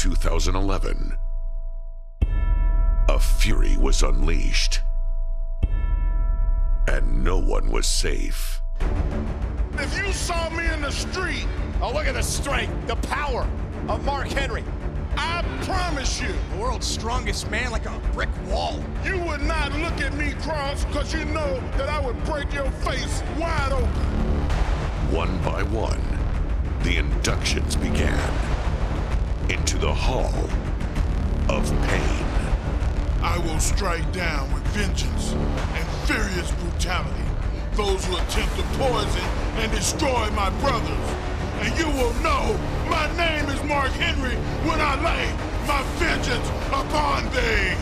2011, a fury was unleashed, and no one was safe. If you saw me in the street, Oh, look at the strength, the power of Mark Henry. I promise you, The world's strongest man like a brick wall. you would not look at me cross because you know that I would break your face wide open. One by one, the inductions began into the Hall of Pain. I will strike down with vengeance and furious brutality those who attempt to poison and destroy my brothers. And you will know my name is Mark Henry when I lay my vengeance upon thee.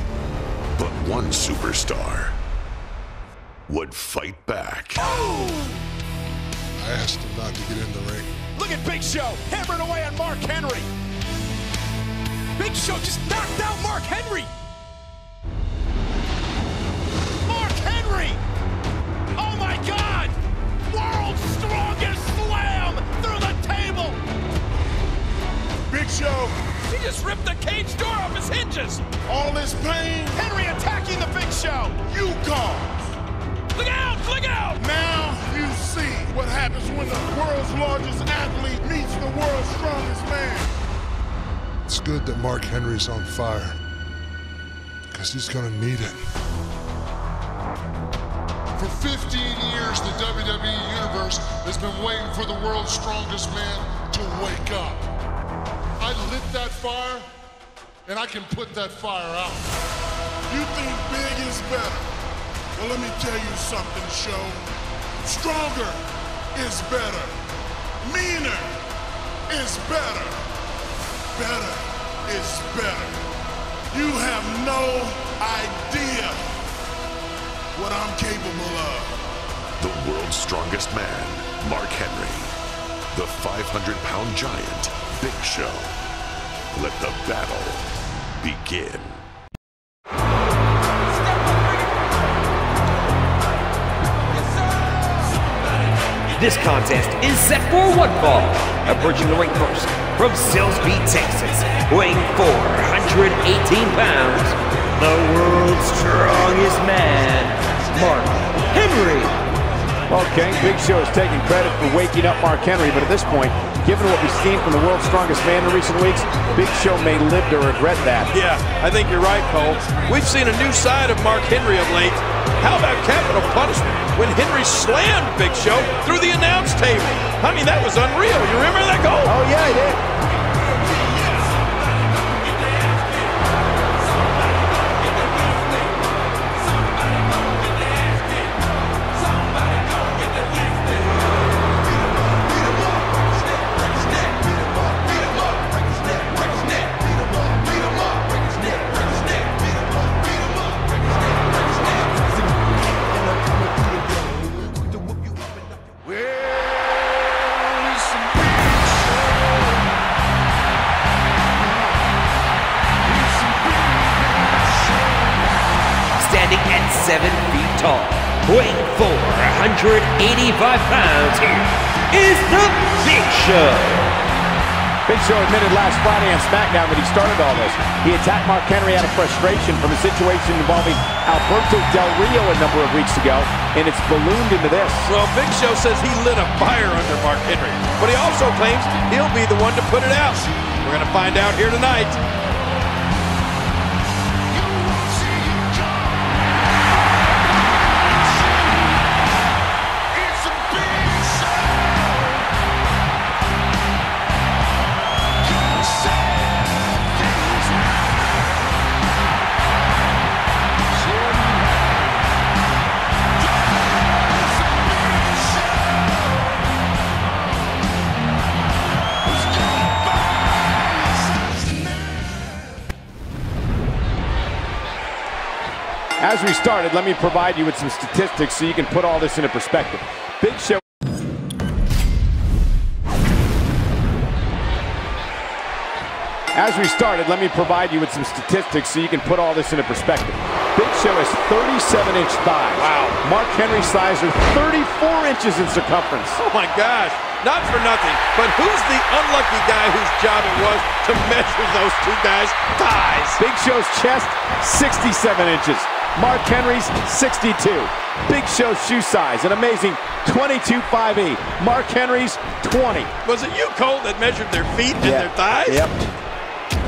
But one superstar would fight back. Oh! I asked him not to get in the ring. Look at Big Show hammering away on Mark Henry. Big Show just knocked out Mark Henry. Mark Henry! Oh my God! World's strongest slam through the table. Big Show, He just ripped the cage door off his hinges. all this pain Henry attacking the Big Show. you caused. Look out! Look out! Now you see what happens when the world's largest athlete meets the world's strongest man. It's good that Mark Henry's on fire. Because he's going to need it. For 15 years, the WWE Universe has been waiting for the world's strongest man to wake up. I lit that fire, and I can put that fire out. You think big is better? Well, let me tell you something, show. Stronger is better. Meaner is better. Better is better. You have no idea what I'm capable of. The world's strongest man, Mark Henry. The 500 pound giant, Big Show. Let the battle begin. This contest is set for one fall. Approaching the ring first from Silsbee, Texas, weighing 418 pounds, the world's strongest man, Mark Henry. Well, King, Big Show is taking credit for waking up Mark Henry, but at this point, given what we've seen from the world's strongest man in recent weeks, Big Show may live to regret that. Yeah, I think you're right, Cole. We've seen a new side of Mark Henry of late. How about capital punishment when Henry slammed Big Show through the announce table? I mean, that was unreal. You remember that goal? Oh, yeah, I did. Feet tall, weighing 485 pounds, here is the Big Show. Big Show admitted last Friday on SmackDown that he started all this. He attacked Mark Henry out of frustration from a situation involving Alberto Del Rio a number of weeks ago, and it's ballooned into this. Well, Big Show says he lit a fire under Mark Henry, but he also claims he'll be the one to put it out. We're going to find out here tonight. As we started, let me provide you with some statistics so you can put all this into perspective. Big Show. As we started, let me provide you with some statistics so you can put all this into perspective. Big Show has 37-inch thighs. Wow. Mark Henry's thighs are 34 inches in circumference. Oh my gosh. not for nothing, but who's the unlucky guy whose job it was to measure those two guys' thighs? Big Show's chest, 67 inches. Mark Henry's 62. Big Show shoe size, an amazing 22.5e. Mark Henry's 20. Was it you, Cole, that measured their feet and Yeah. their thighs? Yep.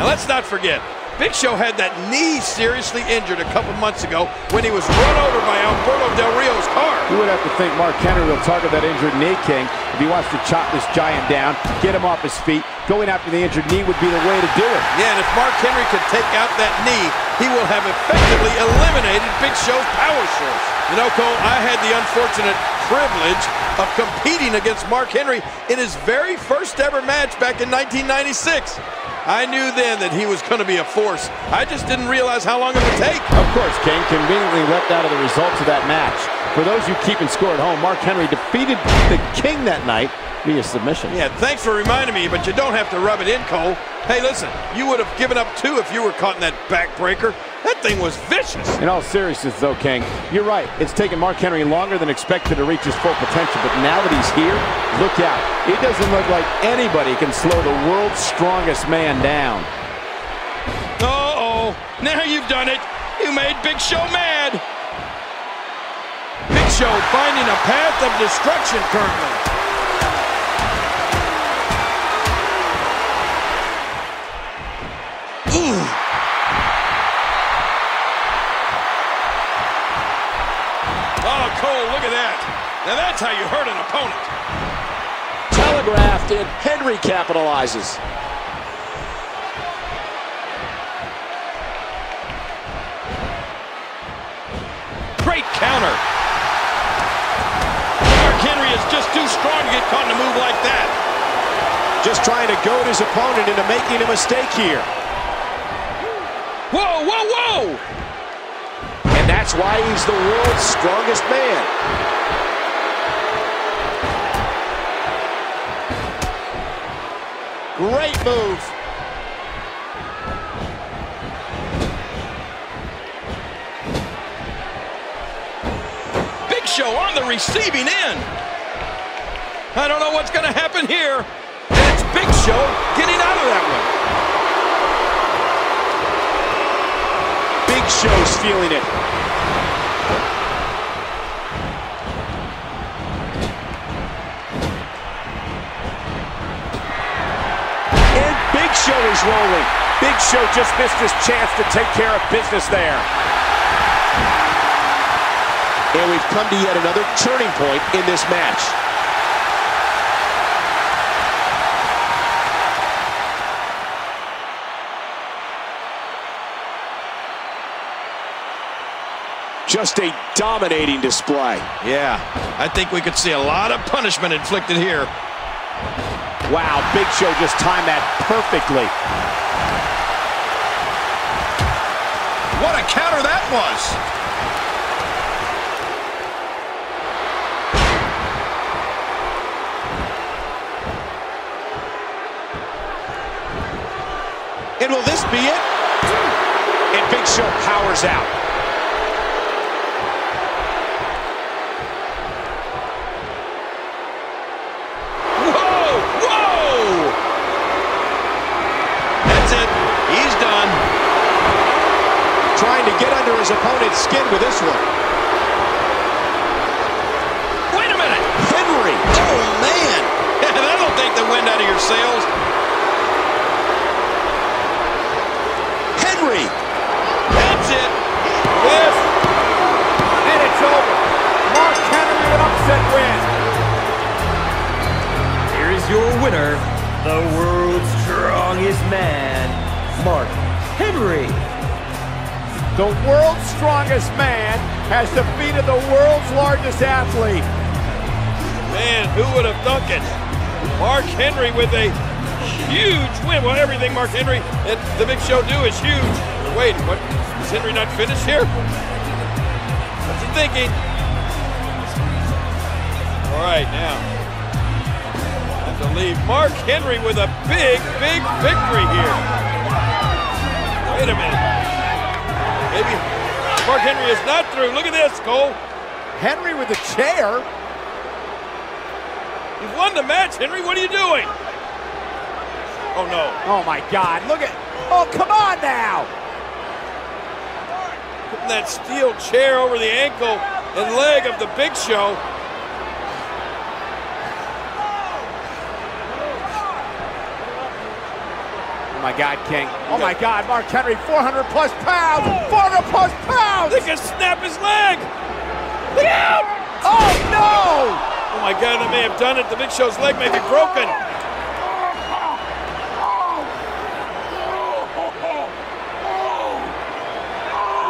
Now let's not forget, Big Show had that knee seriously injured a couple months ago when he was run over by Alberto Del Rio's car. You would have to think Mark Henry will target that injured knee, King, if he wants to chop this giant down, get him off his feet. Going after the injured knee would be the way to do it. Yeah, and if Mark Henry could take out that knee, he will have effectively eliminated Big Show's power source. You know, Cole, I had the unfortunate privilege of competing against Mark Henry in his very first ever match back in 1996. I knew then that he was going to be a force. I just didn't realize how long it would take. Of course, King conveniently left out of the results of that match. For those who keeping score at home, Mark Henry defeated the King that night via submission. Yeah, thanks for reminding me, but you don't have to rub it in, Cole. Hey, listen, you would have given up two if you were caught in that backbreaker. That thing was vicious. In all seriousness, though, King, you're right. It's taken Mark Henry longer than expected to reach his full potential, but now that he's here, look out. It doesn't look like anybody can slow the world's strongest man down. Uh-oh, now you've done it. You made Big Show mad. Big Show finding a path of destruction currently. Ooh. At that. Now that's how you hurt an opponent. Telegraphed and Henry capitalizes. Great counter. Mark Henry is just too strong to get caught in a move like that. Just trying to goad his opponent into making a mistake here. Whoa, whoa, whoa! That's why he's the world's strongest man. Great move. Big Show on the receiving end. I don't know what's going to happen here. That's Big Show getting out of that one. Big Show's feeling it. And Big Show is rolling. Big Show just missed his chance to take care of business there. And we've come to yet another turning point in this match. Just a dominating display. Yeah, I think we could see a lot of punishment inflicted here. Wow, Big Show just timed that perfectly. What a counter that was. And will this be it? And Big Show powers out. Henry. The world's strongest man has defeated the world's largest athlete. Man, who would have thunk it? Mark Henry with a huge win. Well, everything Mark Henry and the Big Show do is huge. Wait, what? Is Henry not finished here? What's he thinking? All right, now. Have to leave Mark Henry with a big, big victory here. Wait a minute. Maybe Mark Henry is not through. Look at this, Cole. Henry with a chair. You've won the match, Henry. What are you doing? Oh, no. Oh, my God. Look at. Oh, come on now. Putting that steel chair over the ankle and leg of the Big Show. Oh my God, King. Oh my God, Mark Henry, 400 plus pounds! 400 plus pounds! They can snap his leg! Look out! Oh no! Oh my God, they may have done it. The Big Show's leg may be broken.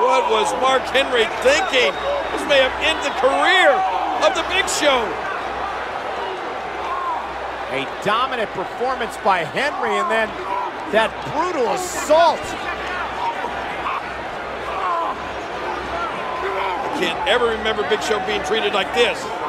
What was Mark Henry thinking? This may have ended the career of the Big Show. A dominant performance by Henry, and then that brutal assault. I can't ever remember Big Show being treated like this.